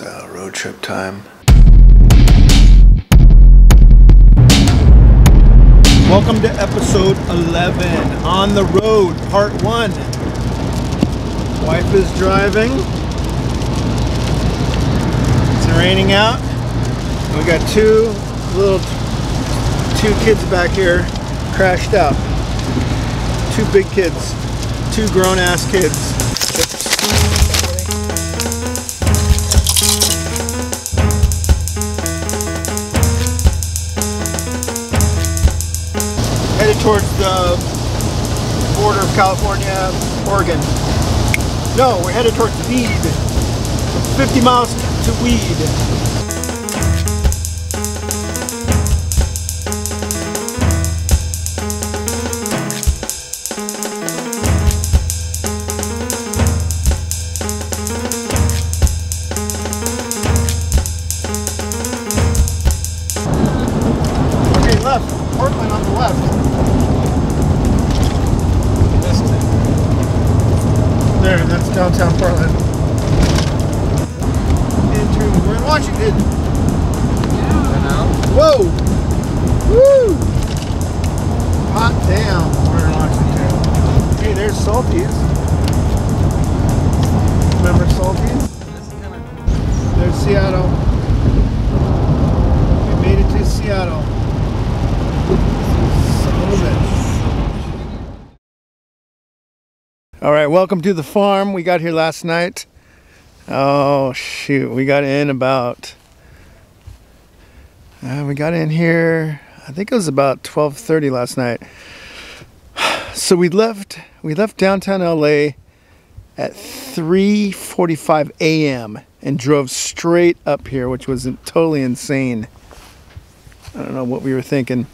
Uh, road trip time. Welcome to episode 11 on the road, part one. Wife is driving. It's raining out. We got two little, two kids back here crashed out. Two big kids, two grown ass kids. Towards the border of California, Oregon. No, we're headed towards Weed. 50 miles to Weed. There, that's downtown Portland. Into, we're in Washington. Whoa! Woo! Hot damn, we're in Washington. Hey, there's Salties. All right, welcome to the farm. We got here last night. Oh shoot, we got in about. Uh, we got in here. I think it was about 12:30 last night. So we left. We left downtown LA at 3:45 a.m. and drove straight up here, which was totally insane. I don't know what we were thinking,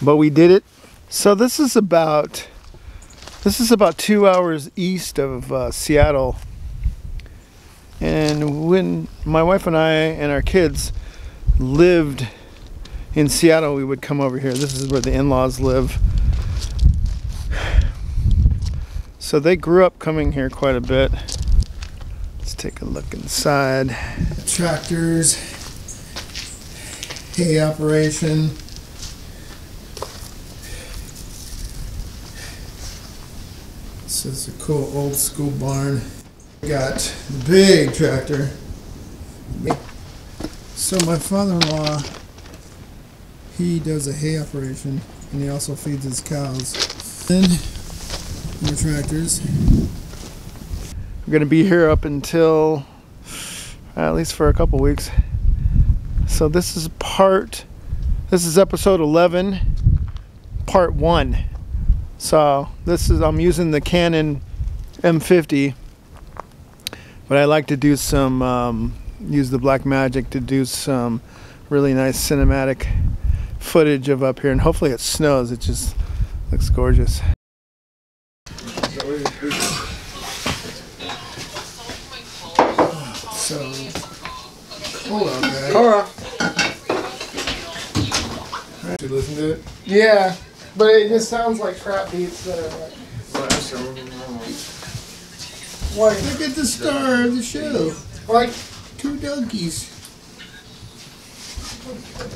but we did it. So this is about this is about two hours east of uh, Seattle. And when my wife and I and our kids lived in Seattle, we would come over here. This is where the in-laws live. So they grew up coming here quite a bit. Let's take a look inside. Tractors, hay operation. This is a cool old school barn. Got the big tractor. So my father-in-law, he does a hay operation, and he also feeds his cows. Then more tractors. We're gonna be here up until uh, at least for a couple weeks. So this is part. This is episode 11, part one. So this is I'm using the Canon M50, but I like to do some um, use the Blackmagic to do some really nice cinematic footage of up here, and hopefully it snows. It just looks gorgeous. So, hold on, man. Cora. Did you listen to it? Yeah, but it just sounds like crap beats that are like. Like, Look at the star of the show. like, Two donkeys.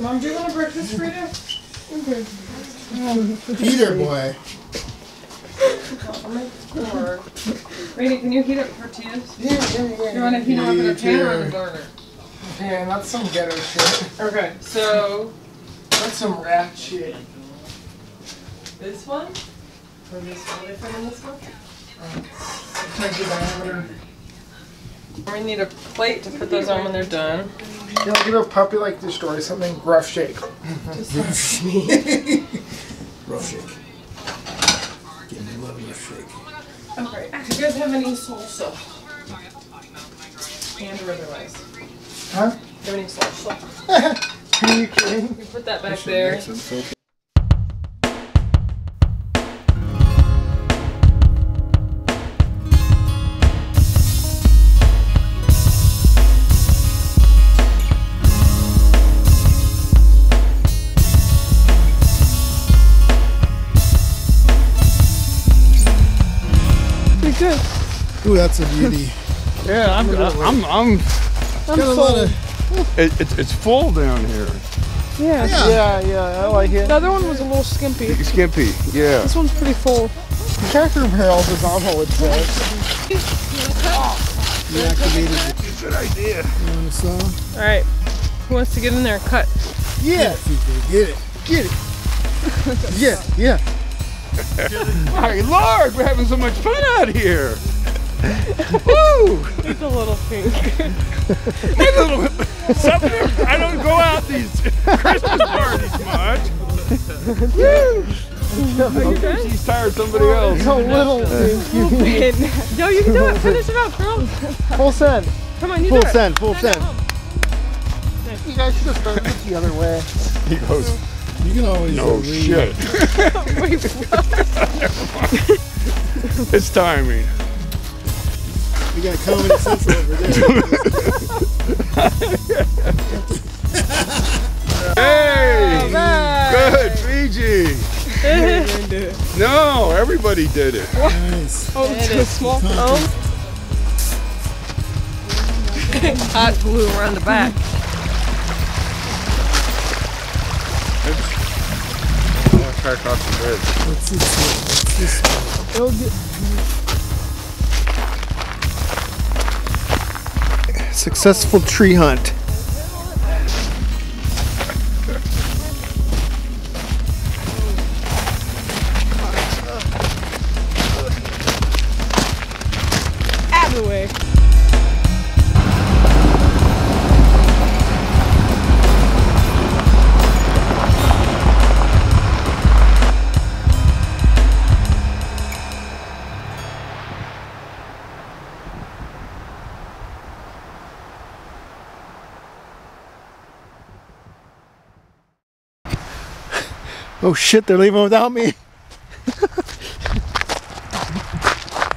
Mom, do you want a breakfast burrito? Peter boy. Make can you heat up tortillas? yeah, yeah, yeah. You want to heat them up in a pan or in a burner? Yeah, that's some ghetto shit. Okay, so That's some rat shit. This one? Or this one? If I'm in this one? Uh, the diameter. We need a plate to put those on when they're done. You know, give a puppy like destroy something, rough shake. Rough shake. Give me a little rough shake. Okay. Do you guys have any salsa? And or otherwise? Huh? Do you have any salsa? Are you kidding? You put that back there. Ooh, that's a beauty. Yeah, I'm, I'm, I'm, Got a lot of It, it's it's full down here. Yeah. yeah. Yeah, yeah, I like it. The other one was a little skimpy. Skimpy, yeah. This one's pretty full. Tractor barrels is on hold set. Deactivated Good idea. the on the saw. All right. Who wants to get in there and cut? Yeah, See if get it. get it. Yeah, yeah. My lord, we're having so much fun out here. Woo! He's a little pink. Hey, little something. I don't go out these Christmas parties much. Woo! Okay, she's tired. Somebody else. So little. Yo, you can do it. Finish it up, girl. Full send. Come on, you Full do it. send. Full Send it send. You guys should have started it the other way. He goes, You can always no read. shit. it's timing. We got Comedy Central over there. Hey, Bye. good Fiji. No, everybody did it. nice. Oh, it's a small foam. Hot glue around the back. Crack off the bridge. What's this? What's this? It'll get- Successful tree hunt. Oh shit, they're leaving without me.